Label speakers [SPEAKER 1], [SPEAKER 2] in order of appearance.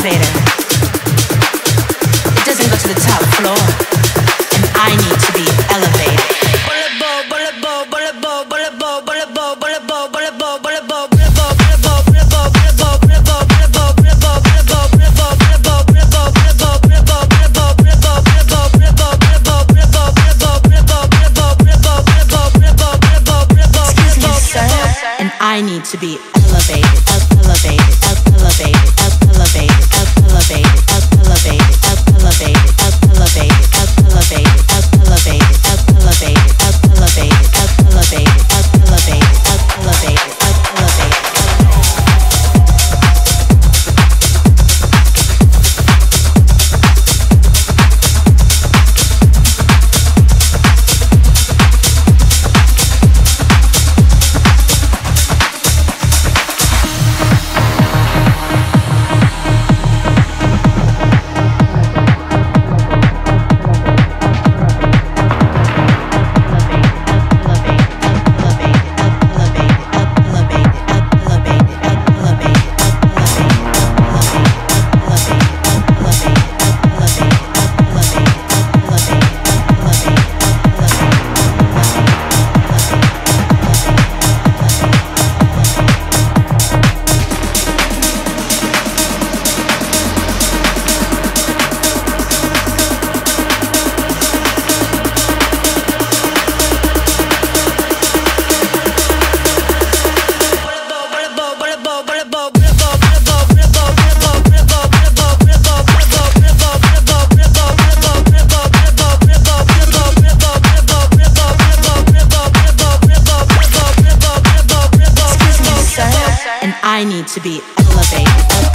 [SPEAKER 1] elevator. It doesn't go to the top floor. And I need to be elevated. I need to be elevated, elevated, elevated elevated, elevated, elevated, elevated, need to be elevated.